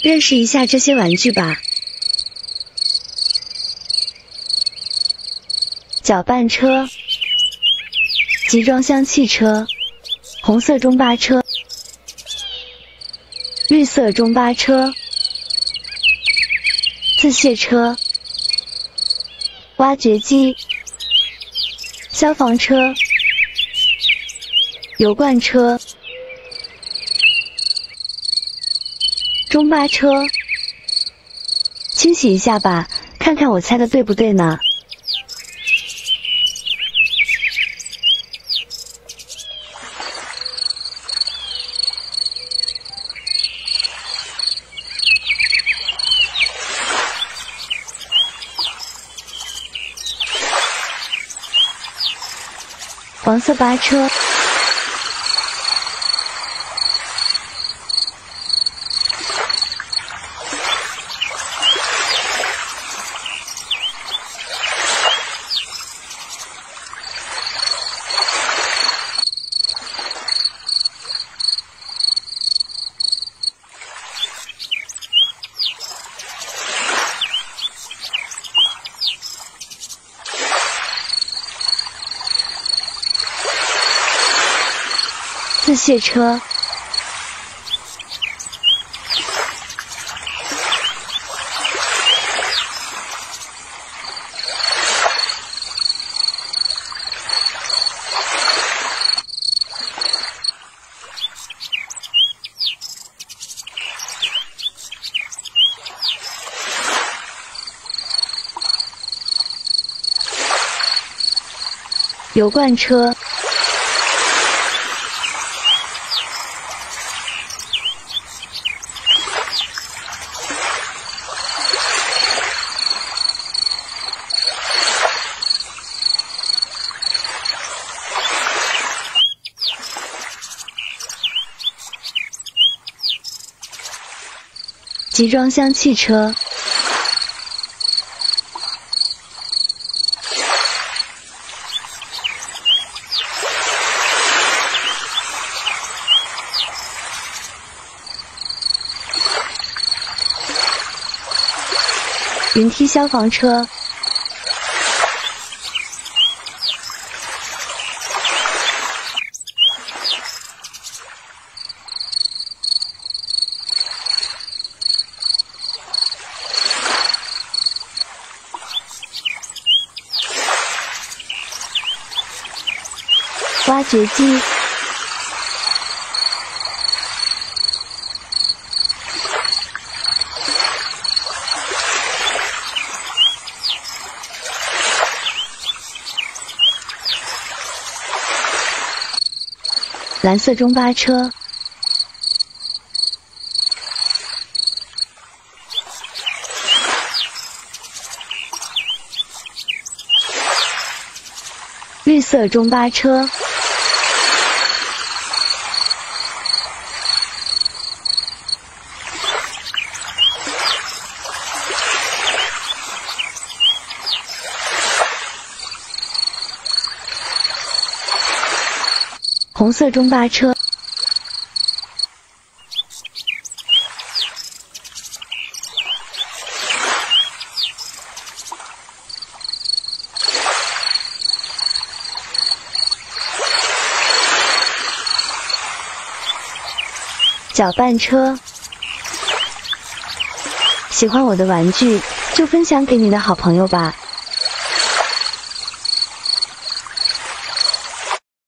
认识一下这些玩具吧。搅拌车、集装箱汽车、红色中巴车、绿色中巴车、自卸车、挖掘机、消防车、油罐车。中巴车，清洗一下吧，看看我猜的对不对呢？黄色巴车。自卸车，油罐车。集装箱汽车，云梯消防车。挖掘机，蓝色中巴车，绿色中巴车。红色中巴车，搅拌车。喜欢我的玩具，就分享给你的好朋友吧。